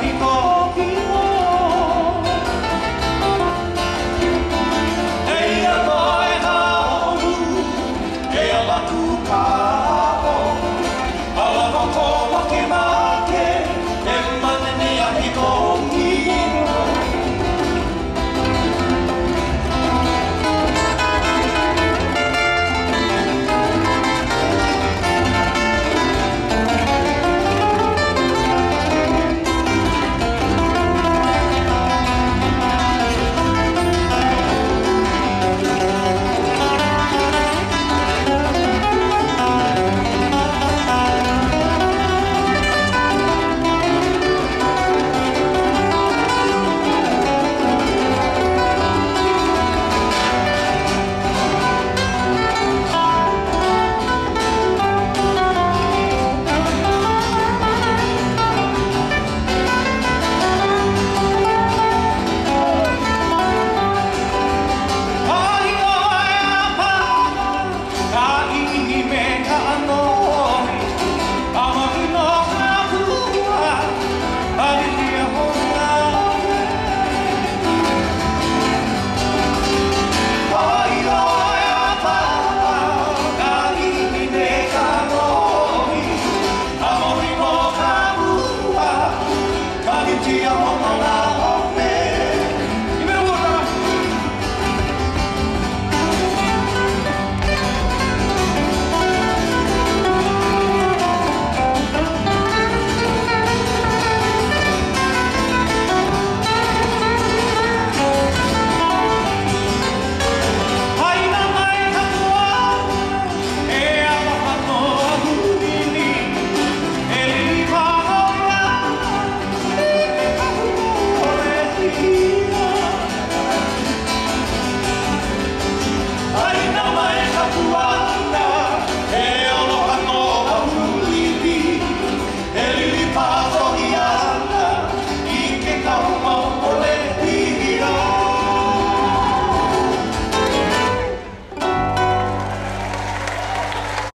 Juanito.